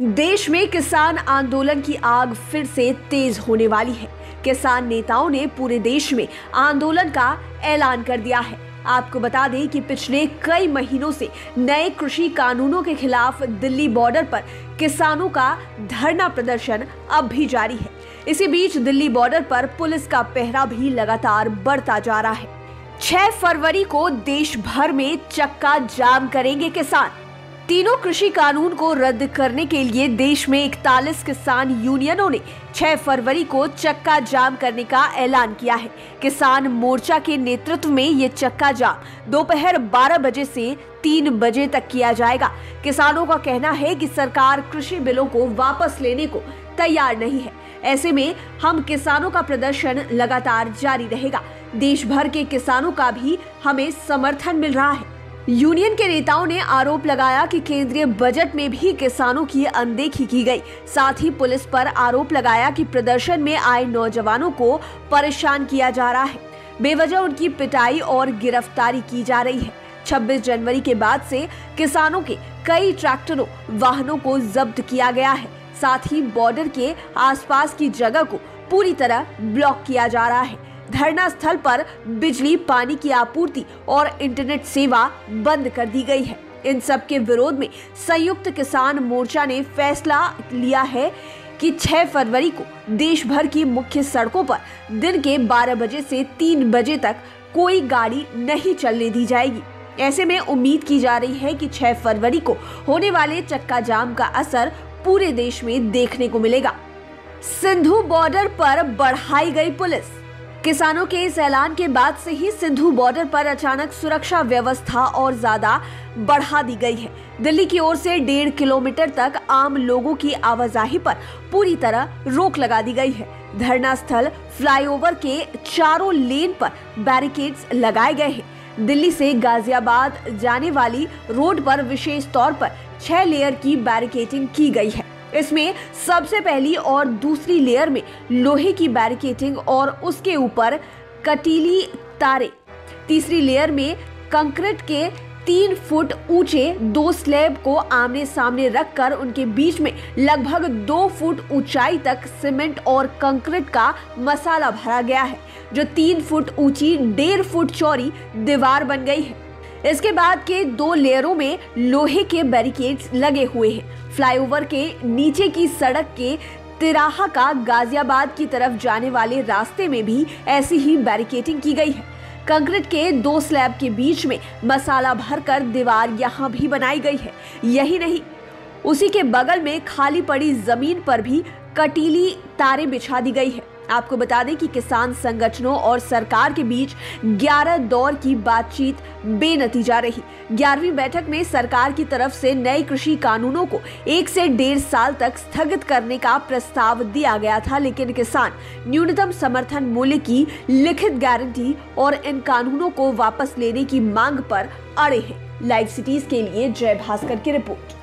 देश में किसान आंदोलन की आग फिर से तेज होने वाली है। किसान नेताओं ने पूरे देश में आंदोलन का ऐलान कर दिया है। आपको बता दें कि पिछले कई महीनों से नए कृषि कानूनों के खिलाफ दिल्ली बॉर्डर पर किसानों का धरना प्रदर्शन अब भी जारी है। इसी बीच दिल्ली बॉर्डर पर पुलिस का पहरा भी लगातार बढ़ता जा रहा है। 6 फरवरी को देश भर में चक्का जाम करेंगे किसान। तीनों कृषि कानून को रद्द करने के लिए देश में इकतालीस किसान यूनियनों ने 6 फरवरी को चक्का जाम करने का ऐलान किया है। किसान मोर्चा के नेतृत्व में ये चक्का जाम दोपहर 12 बजे से 3 बजे तक किया जाएगा। किसानों का कहना है कि सरकार कृषि बिलों को वापस लेने को तैयार नहीं है। ऐसे में हम किसानों का प्रदर्शन लगातार जारी रहेगा। देश भर के किसानों का भी हमें समर्थन मिल रहा है। यूनियन के नेताओं ने आरोप लगाया कि केंद्रीय बजट में भी किसानों की अनदेखी की गई। साथ ही पुलिस पर आरोप लगाया कि प्रदर्शन में आए नौजवानों को परेशान किया जा रहा है। बेवजह उनकी पिटाई और गिरफ्तारी की जा रही है। 26 जनवरी के बाद से किसानों के कई ट्रैक्टरों, वाहनों को जब्त किया गया है। साथ ही बॉर्डर के आसपास की जगह को पूरी तरह ब्लॉक किया जा रहा है। धरना स्थल पर बिजली, पानी की आपूर्ति और इंटरनेट सेवा बंद कर दी गई है। इन सब के विरोध में संयुक्त किसान मोर्चा ने फैसला लिया है कि 6 फरवरी को देश भर की मुख्य सड़कों पर दिन के 12 बजे से 3 बजे तक कोई गाड़ी नहीं चलने दी जाएगी। ऐसे में उम्मीद की जा रही है कि 6 फरवरी को होने वाले चक्का जाम का असर पूरे देश में देखने को मिलेगा। सिंधु बॉर्डर पर बढ़ाई गई पुलिस। किसानों के इस ऐलान के बाद से ही सिंधु बॉर्डर पर अचानक सुरक्षा व्यवस्था और ज़्यादा बढ़ा दी गई है। दिल्ली की ओर से डेढ़ किलोमीटर तक आम लोगों की आवाजाही पर पूरी तरह रोक लगा दी गई है। धरना स्थल, फ्लाईओवर के चारों लेन पर बैरिकेड्स लगाए गए हैं। दिल्ली से गाजियाबाद जाने वाली रोड पर विशेष तौर पर छह लेयर की बैरिकेटिंग की गई है। इसमें सबसे पहली और दूसरी लेयर में लोहे की बैरिकेटिंग और उसके ऊपर कटीली तारे। तीसरी लेयर में कंक्रीट के तीन फुट ऊँचे दो स्लैब को आमने सामने रखकर उनके बीच में लगभग दो फुट ऊंचाई तक सीमेंट और कंक्रीट का मसाला भरा गया है, जो तीन फुट ऊँची, डेढ़ फुट चौड़ी दीवार बन गई है। इसके बाद के दो लेयरों में लोहे के बैरिकेड्स लगे हुए हैं। फ्लाईओवर के नीचे की सड़क के तिराहा का गाजियाबाद की तरफ़ जाने वाले रास्ते में भी ऐसी ही बैरिकेटिंग की गई है। कंक्रीट के दो स्लैब के बीच में मसाला भरकर दीवार यहाँ भी बनाई गई है। यही नहीं, उसी के बगल में खाली पड़ी ज़मीन पर भी कटीली तारे बिछा दी गई है। आपको बता दें कि किसान संगठनों और सरकार के बीच 11 दौर की बातचीत बेनतीजा रही। ग्यारहवीं बैठक में सरकार की तरफ़ से नए कृषि कानूनों को एक से डेढ़ साल तक स्थगित करने का प्रस्ताव दिया गया था, लेकिन किसान न्यूनतम समर्थन मूल्य की लिखित गारंटी और इन कानूनों को वापस लेने की मांग पर अड़े हैं। लाइव सिटीज़ के लिए जय भास्कर की रिपोर्ट।